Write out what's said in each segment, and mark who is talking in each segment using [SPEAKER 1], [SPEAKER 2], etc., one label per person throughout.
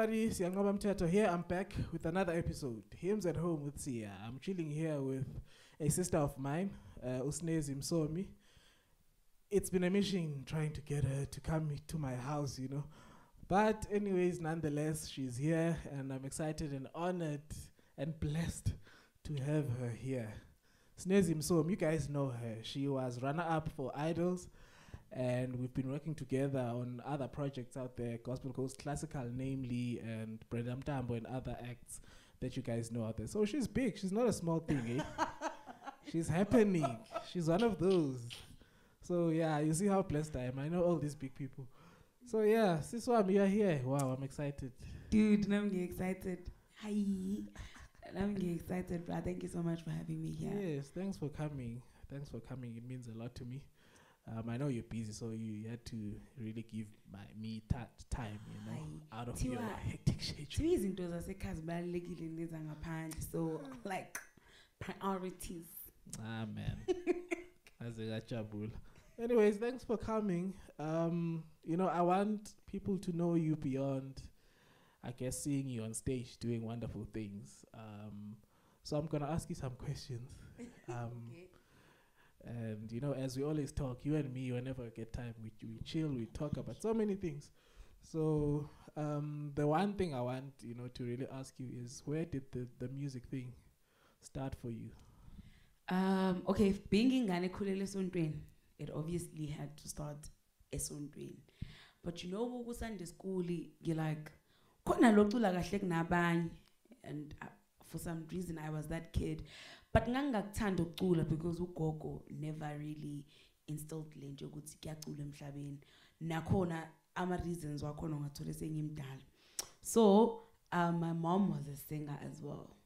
[SPEAKER 1] everybody, Siyanqoba Mthethwa here. I'm back with another episode. Hymns at Home with Siya. I'm chilling here with a sister of mine, uh, Usnezi Msomi. It's been a mission trying to get her to come to my house, you know. But, anyways, nonetheless, she's here, and I'm excited and honored and blessed to have her here. Snezi Msomi, you guys know her. She was runner up for Idols and we've been working together on other projects out there, Gospel Goes Classical, namely, and Brenda Mtambo and other acts that you guys know out there. So she's big. She's not a small thing, eh? she's happening. She's one of those. So yeah, you see how blessed I am. I know all these big people. So yeah, Siswam, you're here. Wow, I'm excited.
[SPEAKER 2] Dude, I'm excited. Hi. I'm excited, bro. Thank you so much for having me here.
[SPEAKER 1] Yes, thanks for coming. Thanks for coming. It means a lot to me. Um, I know you're busy, so you had to really give my me ta- time, you know, out of your hectic schedule.
[SPEAKER 2] Izinto zasekhaya zibalulekile neza ngaphandle so like priorities
[SPEAKER 1] Ah man, Azekajabula. Anyways, thanks for coming. Um, you know, I want people to know you beyond, I guess, seeing you on stage doing wonderful things. Um, so I'm gonna ask you some questions. Um, And you know, as we always talk, you and me, whenever we get time, we we chill, we talk about so many things. So um, the one thing I want, you know, to really ask you is, where did the the music thing start for you?
[SPEAKER 2] um okay being ingane ekhulele esontweni it obviously had to start esontweni but you know kusande school you like khona locula and uh, for some reason i was that kid. But ngangingakuthanda ukucula because ugogo never really instilled le nto yokuthi kuyacula emhlabeni. Nakhona ama-reasons wakhona ungathole sengimdala. So um, my mom was a singer as well.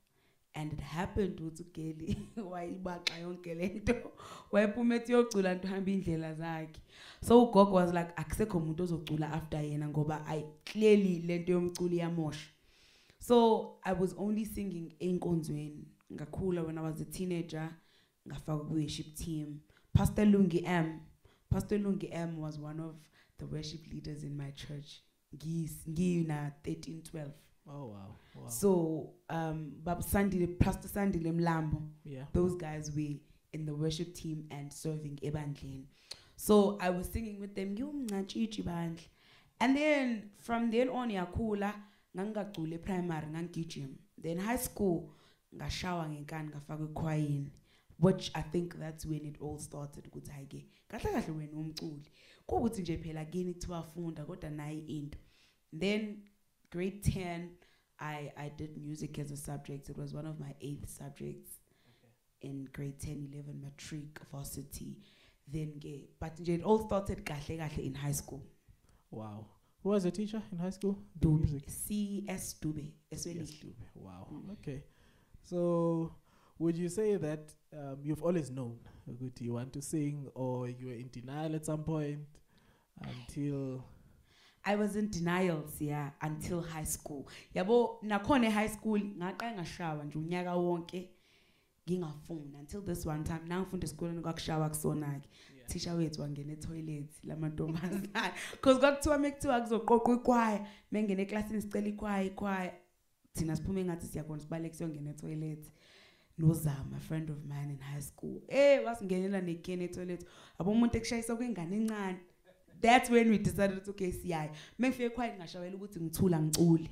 [SPEAKER 2] And it happened ukuthi ugeli wayibaxa yonke le nto. Wayephuma ethi yocula nto hamba iy'ndlela zakhe. So ugogo was like akusekho umuntu ozocula after yena ngoba i clearly le nto yomculo iyamosha so i was only singing ey'nkonzweni ngakhula when i was a teenager ngafaka kwi-worship team pastor lungi m pastor lungi m was one of the worship leaders in my church ngiyina 13 12
[SPEAKER 1] Oh wow, wow.
[SPEAKER 2] so um Bab Sandile, Pastor Sandile Mlambo,
[SPEAKER 1] yeah.
[SPEAKER 2] those guys were in the worship team and serving Ebandlin. So I was singing with them. And then from then on yakhula ngangacule primary ngangigijima. Then high school ngashawa ngenkani ngafaka ekhwayini which I think that's when it all started ukuthi hayi ke kahle kahle wena umculi kuwukuthi nje phela kini kuthiwa funda kodwa nayi into then grade 10 I, I did music as a subject. It was one of my eighth subjects in grade 10, 11 matric varsity. Then gay. But nje it all started kahle kahle in high school.
[SPEAKER 1] Wow. Who was a teacher in high school?
[SPEAKER 2] Dube.
[SPEAKER 1] music.
[SPEAKER 2] CS Dube.
[SPEAKER 1] Yes, Dube. Wow.
[SPEAKER 2] Mm.
[SPEAKER 1] Okay. So, would you say that um, you've always known that you want to sing, or you were in denial at some point until?
[SPEAKER 2] I was in denial yeah until high school. Yabo nakhona high school ngaqala ngashawa nje unyaka wonke ngingafuni until this one time nangifunda esikoleni kwakushawa kusona ke.
[SPEAKER 1] Yeah.
[SPEAKER 2] thisha wethu wangena etoilet lamantombazana because kwakuthiwa mekuthiwa kuzoqoqwa ikwaya mengena eklasini sicela ikwaya ikwaya thina siphume engathi siyakhona sibaleke siyongena etoilet. Nozama friend of mine in high school. Eh wasingenela nekene etoilet. Abo umuntu ekushayisa kwengane encane. That's when we decided ukuthi okay siyaye. Mengifike ekwayeni ngashawela ukuthi ngithula ngicule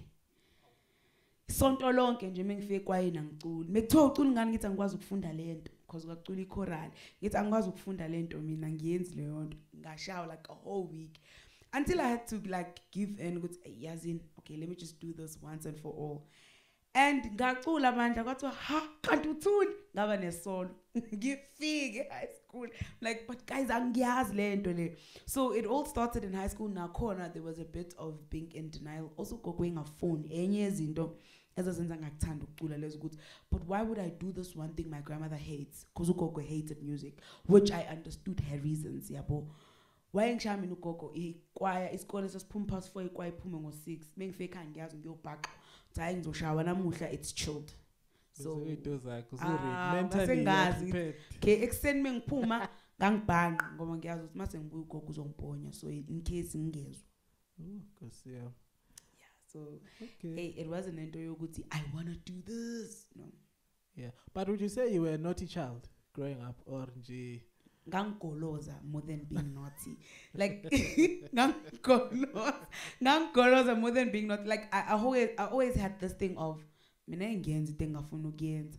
[SPEAKER 2] isonto lonke nje mengifike ekwayeni angiculi mekuthiwa ucula ngani ngithi angikwazi ukufunda lento because kwacula ichorale ngithi angikwazi ukufunda lento mina ngiyenzi leyo nto. Ngashawa like a whole week. Until i had to like give in ukuthi "Ey, yazini okay let me just do this once and for all. And ngacula amandla kwathiwa ha kanti uthuli? Ngaba nesolo. Ngifike high school. Like but guys angiyazi le nto le. So it all started in high school. Nakhona there was a bit of being in denial. Also gogo engafoni enye yezinto ezazenza ngakuthanda ukucula lezo ukuthi but why would i do this one thing my grandmother hates because ugogo hated music which i understood her reasons yabo wayengishaya mina ugogo ikwaya isikole sesiphuma past four ikwaya iphume ngo-six bengifike ekhaya ngiyazi ngiyobhaqa ukuthi hhayi ngizoshawa namuhla it's chilled so
[SPEAKER 1] So into zakho, so
[SPEAKER 2] Ah,
[SPEAKER 1] mentally you are
[SPEAKER 2] masengazi.
[SPEAKER 1] prepared.
[SPEAKER 2] okay ekuseni mengiphuma ngangibhanqa ngoba ngiyazi ukuthi mase ngibuya ugogo uzongiponya so in case ngingezwa
[SPEAKER 1] Ooh, 'cause, yeah.
[SPEAKER 2] So
[SPEAKER 1] Okay.
[SPEAKER 2] hey, it wasn't into yokuthi i want to do this no
[SPEAKER 1] Yeah. But would you say you were a naughty child growing up or nje?
[SPEAKER 2] ngangigoloza more than being naughty like ngangigoloza ngangigoloza more than being naughty like I, I always i always had this thing of mina engiyenza into engafuna ukuyenza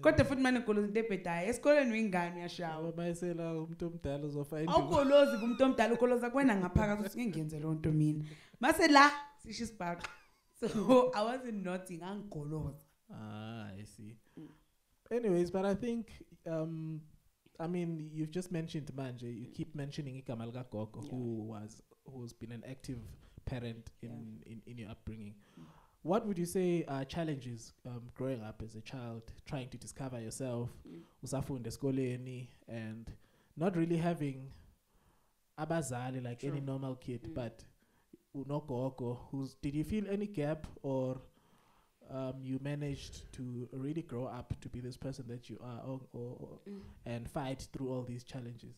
[SPEAKER 2] kodwa futhi manje ngigoloza into ebhedayo esikoleni uyingane uyashawa
[SPEAKER 1] mayisela umuntu omdala uzofind
[SPEAKER 2] awugolozi kumuntu omdala ugoloza kuwena ngaphakathi uthi ngengenze loo nto mina mase la sisho isibhaqa so i wasn't naughty ngangigoloza
[SPEAKER 1] Ah, I see.
[SPEAKER 2] Mm.
[SPEAKER 1] Anyways, but I think um I mean you've just mentioned Manje, you keep mentioning Ikamal Gogo
[SPEAKER 2] Yeah.
[SPEAKER 1] who was who's been an active parent in, in, in your upbringing.
[SPEAKER 2] Mm.
[SPEAKER 1] What would you say are challenges um, growing up as a child, trying to discover yourself,
[SPEAKER 2] Mm.
[SPEAKER 1] usafunde esikoleni and not really having abazali like any normal kid,
[SPEAKER 2] Mm.
[SPEAKER 1] but unogogo who's did you feel any gap or um, you managed to really grow up to be this person that you are or, or, or
[SPEAKER 2] Mm.
[SPEAKER 1] and fight through all these challenges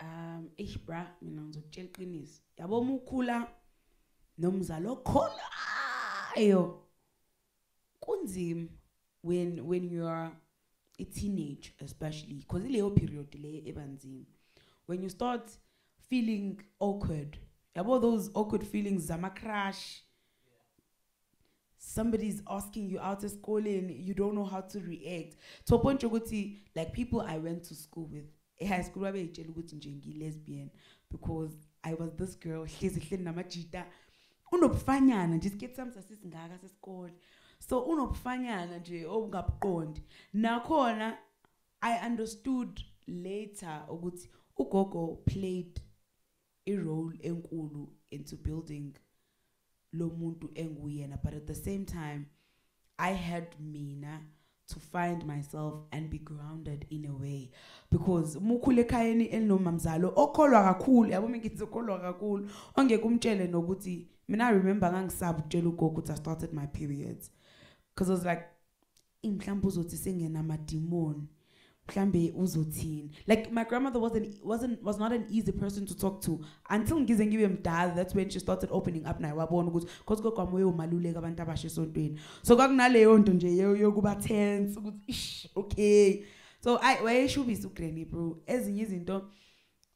[SPEAKER 2] um ish bra mina ngizokutshela iqiniso yabo uma ukhula nomzalo okholayo kunzima when when you are a teenage especially because ileyo period le ebanzima. When you start feeling awkward yabo those awkward feelings zama crush somebody's asking you out and you don't know how to react. To a point yokuthi like people i went to school with e-high school babeyitshela ukuthi nje ngiyi-lesbian because i was this girl hlezi hleli namajita unobufanyana nje isiketi sami sasisingaka sesikole. So unobufanyana nje obungabuqondi. Nakhona i understood later ukuthi ugogo played i-role enkulu into building lo muntu enguyena. But at the same time i had mina to find myself and be grounded in a way. Because umukhulu ekhayeni elinomamzalo okholwa kakhulu yabo mingithi okholwa kakhulu ongeke umtshele nokuthi mina i remember ngangisaba ukutshela ugogo ukuthi i started my periods. Because i was like mhlawumbe uzothi sengenamadimoni mhlambe uzothini? Like my grandmother wasn't wasn't was not an easy person to talk to until ngize ngibe mdala. That's when she started opening up naye. Wabona ukuthi cause gokwami uyomaluleka abantu abasha esontweni so kwakunaleyo nto nje yo- yokuba tense ukuthi okay. So i wayeshubisa ugranny bro. Ezinye izinto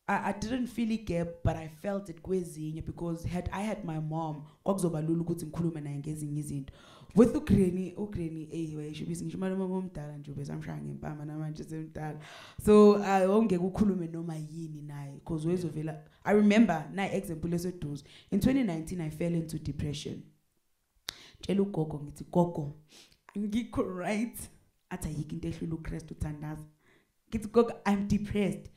[SPEAKER 2] I, I didn't feel a gap but I felt it kwezinye because had I had my mom kwakuzoba lula ukuthi ngikhulume naye ngezinye izinto. With ugranny ugranny eh wayeshubisa ngisho mama omdala nje besamshaya ngempama namanje semdala. So uh, ongeke ukhulume noma yini naye because wezovela I remember na example eseduze. In 2019 I fell into depression. Tshela ugogo ngithi gogo ngikho right. Athi ayikho into ehlula uKristu uthandaza. Ngithi gogo I'm depressed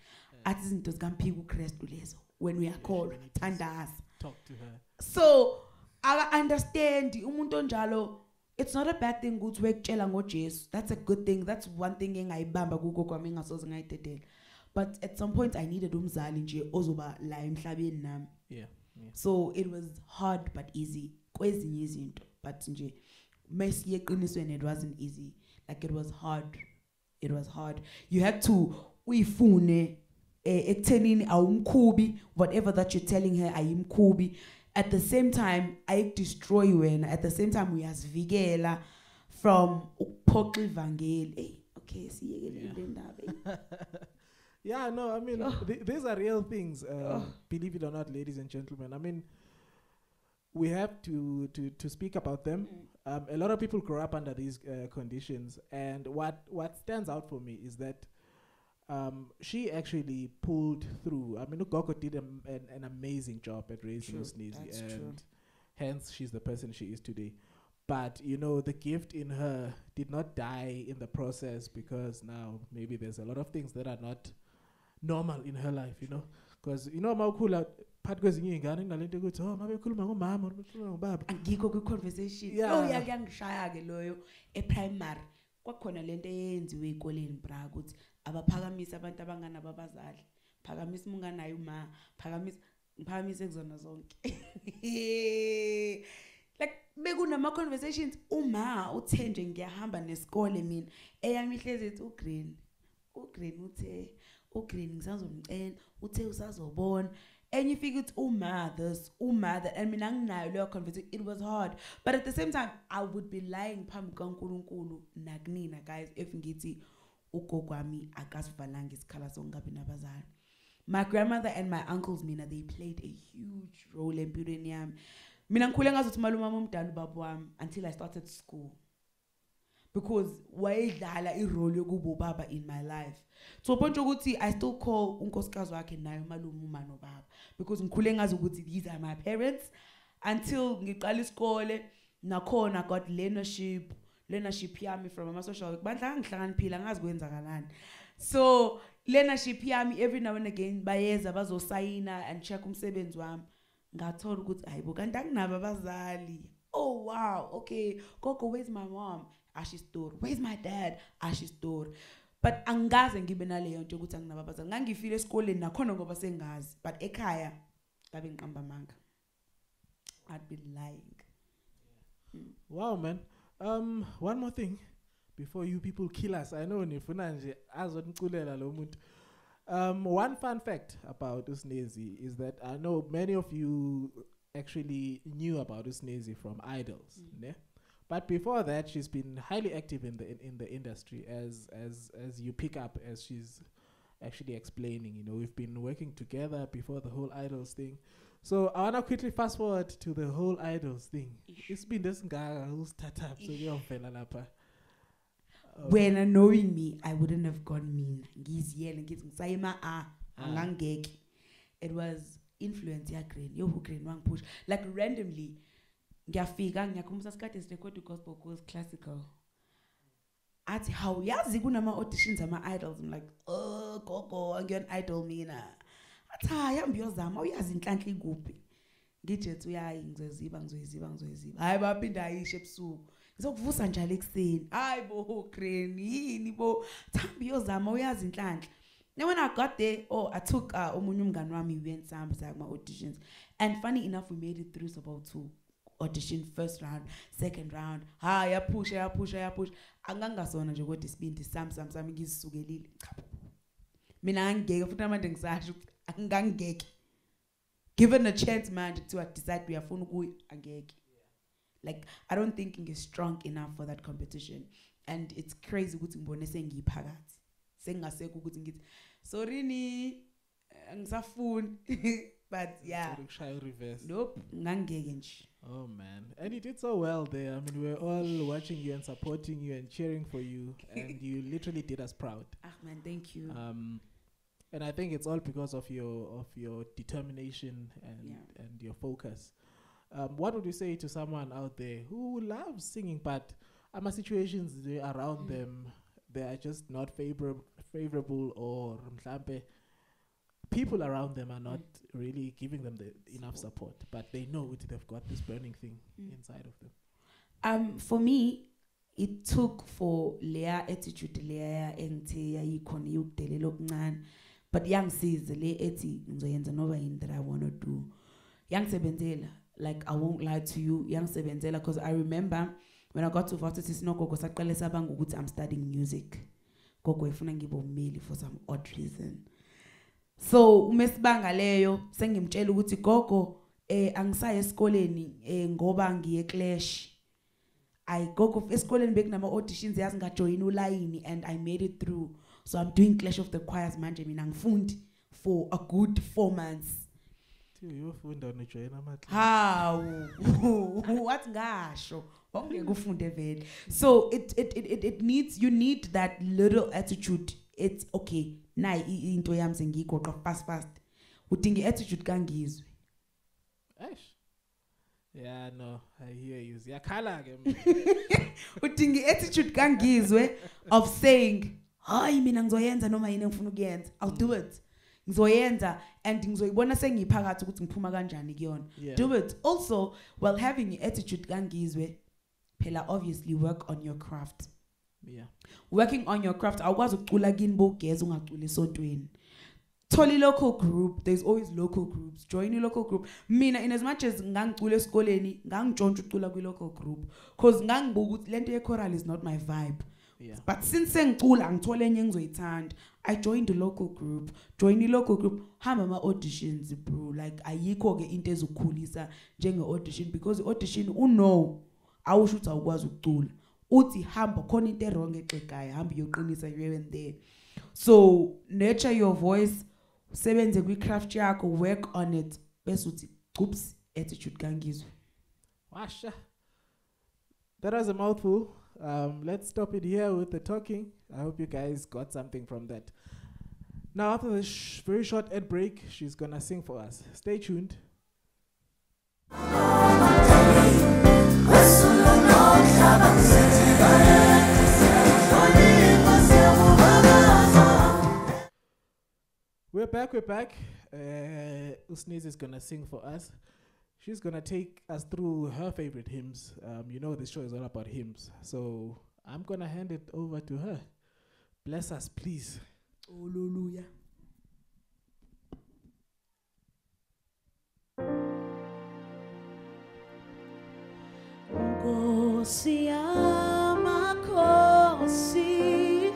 [SPEAKER 2] athi izinto zikamphika uKristu lezo when uyakholwa thandaza
[SPEAKER 1] talk to her.
[SPEAKER 2] So aka understand umuntu onjalo it's not a bad thing ukuthi wekutshela ngoJesu. That's a good thing. That's one thing engayibamba kugo kwami engasoze ngayidedela. But at some point i needed umzali nje ozoba la emhlabeni nami.
[SPEAKER 1] Yeah yeah.
[SPEAKER 2] So it was hard but easy kwezinye izinto. But nje mesiye eqinisweni it wasn't easy. Like it was hard. It was hard. You had to uyifune ekuthenini awumkhubi whatever that you're telling her ayimkhubi at the same time ayikudestroy wena at the same time uyazivikela from ukuphoxa ivangeli hey okay
[SPEAKER 1] Yeah.
[SPEAKER 2] le ndaba eh.
[SPEAKER 1] yeah no i mean
[SPEAKER 2] Oh.
[SPEAKER 1] th- these are real things um,
[SPEAKER 2] Oh.
[SPEAKER 1] believe it or not ladies and gentlemen i mean we have to to to speak about them um, a lot of people grow up under these uh, conditions and what what stands out for me is that um, she actually pulled through. I mean Gogo did am- an, an amazing job at raising
[SPEAKER 2] True,
[SPEAKER 1] Usneezy
[SPEAKER 2] that's
[SPEAKER 1] and
[SPEAKER 2] true.
[SPEAKER 1] hence she's the person she is today. But you know the gift in her did not die in the process because now maybe there's a lot of things that are not normal in her life you know? Because you know mawukhula phakathi kwezinye iy'ngane kunalento yokuthi oh mabekhuluma ngomama or bekhuluma ngobaba.
[SPEAKER 2] Angikho kwi-conversation. Oya kuyangishaya-ke loyo eprimary. Kwakhona lento eyenziwe ey'koleni bra ukuthi abaphakamise abantu abanganabo abazali. Phakamisa uma unganayo uma phakamisa ngiphakamise kuzona zonke. Like bekunama-conversations uma uthe nje ngiyahamba nesikole mina eyami ihlezi ethi ugreen ugreen uthe ugreen ngisazomcela uthe usazobona. Enye ifika uthi uma this uma that and mina nginayo leyo conversation it was hard. But at the same time i would be lying phambi kaNkuluNkulu nakunina guys if ngithi ugogo akasivalanga isikhala songabi nabazali. My grandmother and my uncles mina they played a huge role empilweni yami. Mina ngikhule ngazuthi malume wami omdala ubaba wami until i started school. Because wayedlala irole yokuba ubaba in my life. So point ukuthi i still call unkosikazi wakhe naye malume uma nobaba. Because ngikhule ngazi ukuthi these are my parents. Until ngiqala isikole nakhona got leadership leadership yami from ama social work bandla ngihlakaniphila ngazi kwenzakalani. So leadership yami every now and again bayeza bazosayina and check umsebenzi wami. Ngathola ukuthi hayibo kanti anginabo abazali. Oh wow okay. Gogo where's my mom? Asho isitori where's my dad? Asho isitori but angikaze ngibe naleyo nto ukuthi anginabo abazali. Ngangifile esikoleni nakhona ngoba sengazi but ekhaya ngabe ngiqamba amanga. I'd be lying.
[SPEAKER 1] Wow, man. Um, one more thing before you people kill us. I know nifuna nje azoniculela lo muntu. Um, one fun fact about Usnezi is that I know many of you actually knew about Usnezi from Idols,
[SPEAKER 2] Mm.
[SPEAKER 1] ne? But before that, she's been highly active in the in, in the industry, as as as you pick up as she's actually explaining. You know, we've been working together before the whole Idols thing. So I wanna quickly fast forward to the whole Idols thing.
[SPEAKER 2] Ish.
[SPEAKER 1] Isibindi esingaka usithatha so kuyovela lapha.
[SPEAKER 2] Wena knowing me i wouldn't have gone mina ngiziyele ngithi ngisayema a
[SPEAKER 1] Ah.
[SPEAKER 2] angangeke it was influence yagreen yohugreen wangiphusha like randomly ngiyafika ngiyakhumbula sikade sirekhode gospel goes classical athi hawu yazi kunama-auditions ama-idols i'm like oh gogo angiyona idol mina athi hayi hambe uyozama uyazi inhlanhla ikuphi? Ngijethi uyayi ngizoziba ngizoyiziba ngizoyiziba. Hhayi baphinde ayisho ebusuku. Ngizokuvusa njalo ekuseni hayi bo green yini bo? Thambi uyozama uyazi inhlanhla. Then when i got there oh i took uh, omunye umngani wami we went some kuma-auditions and funny enough we made it through about two audition first round second round. Ha yaphusha yaphusha yaphusha. Angangasona nje kodwa isibindi sami sami sami ngizisukelile. Cha. Mina angingeke futhi namanje ngisasho ukuthi angangeke. Given a chance manje kuthiwa decide uyafuna ukuya angeke. Like i don't think ngi-strong enough for that competition. And it's crazy ukuthi ngibone sengiyiphakathi. Sengingasekho ukuthi ngithi sorini eh, angisafuni. But yeah.
[SPEAKER 1] Sorry,
[SPEAKER 2] nope ngangeke nje.
[SPEAKER 1] Oh man, and you did so well there. I mean, we were all watching you and supporting you and cheering for you, and you literally did us proud.
[SPEAKER 2] ah man thank you.
[SPEAKER 1] Um, and I think it's all because of your of your determination and
[SPEAKER 2] Yeah.
[SPEAKER 1] and your focus. Um, what would you say to someone out there who loves singing, but ama situations around
[SPEAKER 2] Mm.
[SPEAKER 1] them they are just not favorable favorable or mhlampe people around them are not really giving them the enough support, but they know it, they've got this burning thing
[SPEAKER 2] Mm.
[SPEAKER 1] inside of them.
[SPEAKER 2] um for me it took for leya attitude leya engithe yayikhona yokudelela okuncane but yangisize le ethi ngizoyenza noba yini that i want to do. Yangisebenzela like i won't lie to you yangisebenzela because i remember when i got to varsity sinogogo saqale sabanga ukuthi i'm studying music. Gogo efuna ngibe for some odd reason. So uma sibanga leyo sengimtshela ukuthi gogo eh angisaye esikoleni eh ngoba ngiye clash. I gogo esikoleni bekunama auditions yazi ngajoin ulayini and I made it through so I'm doing Clash of the Choirs manje mina ngifundi for a good 4 months
[SPEAKER 1] uyofunda amaqembu.
[SPEAKER 2] hawu wathi ngasho wawungeke ufunde vele so it, it, it, it, needs you need that little attitude it's okay nayi into yami sengiyigoqa fast fast udinga i-attitude kangizwe
[SPEAKER 1] Eish. Yeah, no, I hear you. Ziyakhala ke.
[SPEAKER 2] udinga i-attitude kangizwe of saying hayi mina ngizoyenza noma yini engifuna ukuyenza. I'll do it. Ngizoyenza and ngizoyibona sengiyiphakathi ukuthi ngiphuma kanjani kuyona.
[SPEAKER 1] Yeah.
[SPEAKER 2] do it. Also while having i-attitude kangizwe phela obviously work on your craft.
[SPEAKER 1] Yeah.
[SPEAKER 2] working on your craft awukwazi ukucula kini bogeza ungaculi esontweni thola i-local group. There's always local groups. Join i-local group. Mina in as much as ngangicula esikoleni ngangitshontsha ucula kwi-local group cause ngangibuka ukuthi lento ye-choral is not my vibe.
[SPEAKER 1] Yeah.
[SPEAKER 3] but since sengicula angithole enye engizoyithanda. I joined the local group. Join i-local group. Hamba ama-auditions bro. Like ayikho-ke into ezokukhulisa njenge-audition because i-audition uno. Awusho ukuthi awukwazi ukucula. Uthi hamba khona into erong exegayo hamba iyoqinisa here and there. So nurture your voice. Usebenze kwi-craft yakho work on it. Bese uthi cups attitude kangizwe.
[SPEAKER 1] Washa. That was a mouthful. Um, let's stop it here with the talking. I hope you guys got something from that. Now, after this sh- very short ad break, she's gonna sing for us. Stay tuned. We're back, we're back. Uh, Usniz is gonna sing for us. She's gonna take us through her favorite hymns. Um, you know, this show is all about hymns. So I'm gonna hand it over to her. Bless us, please.
[SPEAKER 3] Hallelujah.
[SPEAKER 2] Nkosi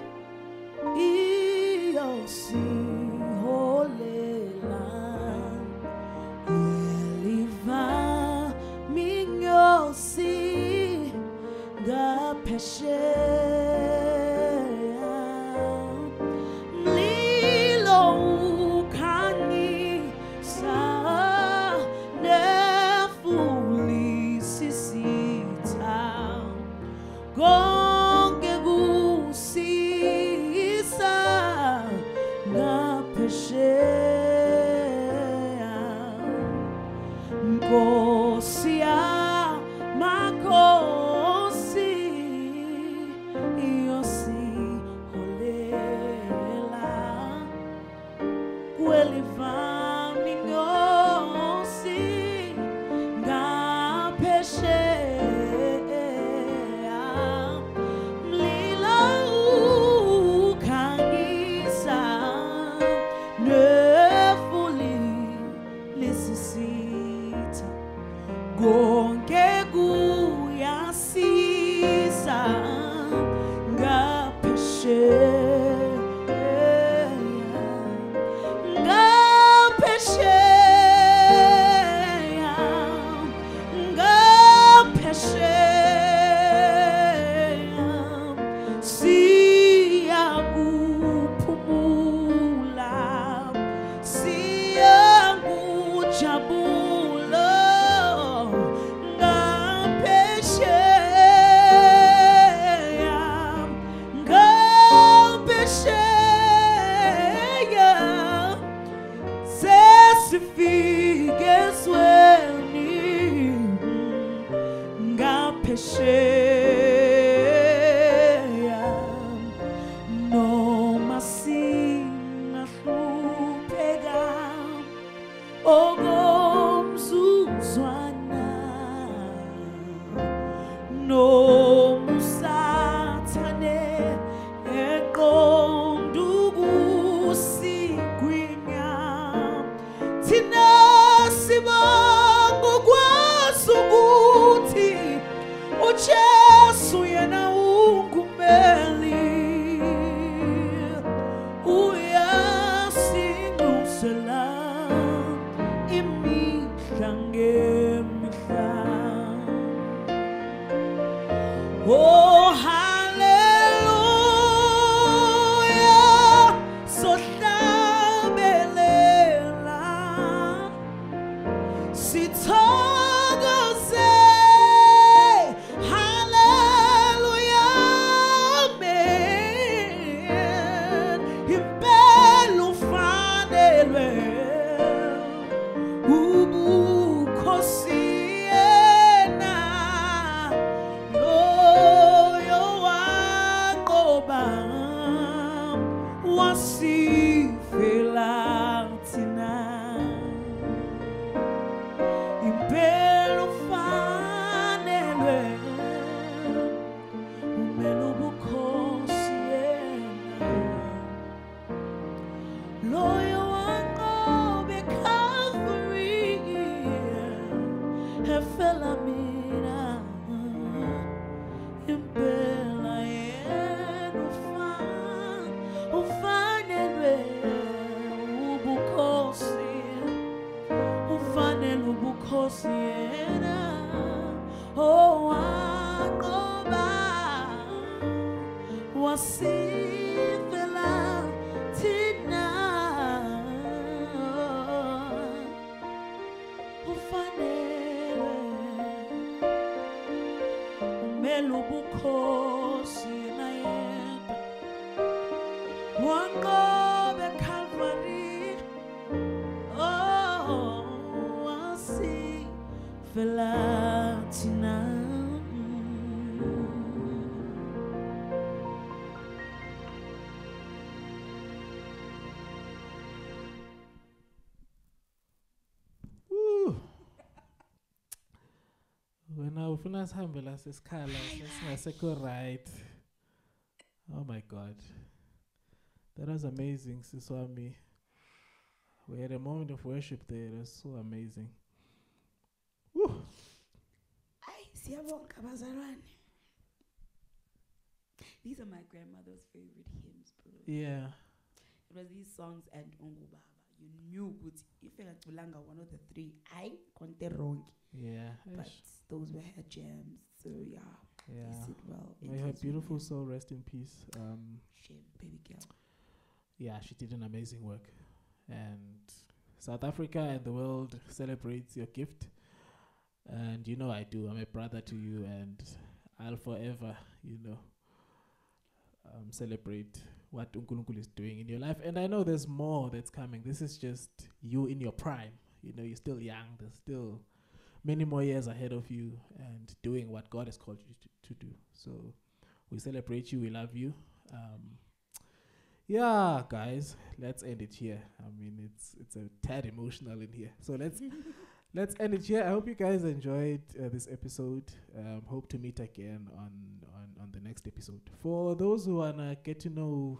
[SPEAKER 2] iyosiholela
[SPEAKER 4] Oh. more. Wasifela thina
[SPEAKER 1] Woo. wena ufuna sihambe la sesikhala sesingasekho right. Oh my god. That was amazing siswami. We had a moment of worship there. It was so amazing
[SPEAKER 2] siyabonga bazalwane. These are my grandmother's favorite hymns, bro.
[SPEAKER 1] yeah
[SPEAKER 2] It was these songs and Ungu Baba. You knew ukuthi if engaculanga one of the three, I konte wrong.
[SPEAKER 1] yeah
[SPEAKER 2] But those were her gems. So yeah,
[SPEAKER 1] yeah
[SPEAKER 2] they sit well.
[SPEAKER 1] may her beautiful
[SPEAKER 2] really
[SPEAKER 1] soul rest in peace um
[SPEAKER 2] Shame, baby girl.
[SPEAKER 1] yeah, she did an amazing work. And South Africa and the world celebrates your gift. And you know I do. I'm a brother to you, and I'll forever, you know, um, celebrate what Unkulunkulu is doing in your life. And I know there's more that's coming. This is just you in your prime. You know, you're still young. There's still many more years ahead of you, and doing what God has called you to, to do. So we celebrate you. We love you. Um, yeah, guys, let's end it here. I mean, it's it's a tad emotional in here, so let's let's end it here. I hope you guys enjoyed uh, this episode. Um, hope to meet again on on on the next episode. For those who wanna get to know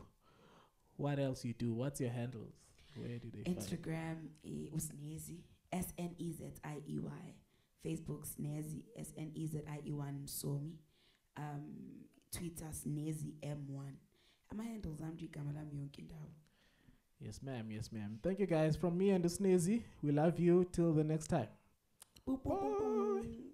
[SPEAKER 1] what else you do, what's your handles? Where do they?
[SPEAKER 2] Instagram usnezi S N E Z I E Y. Facebook snezi S N E Z I E Y Msomi. Um, Twitter snezi M1. Ama handles am nje igama lami yonke indawo.
[SPEAKER 1] Yes, ma'am. Yes, ma'am. Thank you, guys. From me and the Snazy, we love you. Till the next time.
[SPEAKER 2] Boop, boop, boop, boop.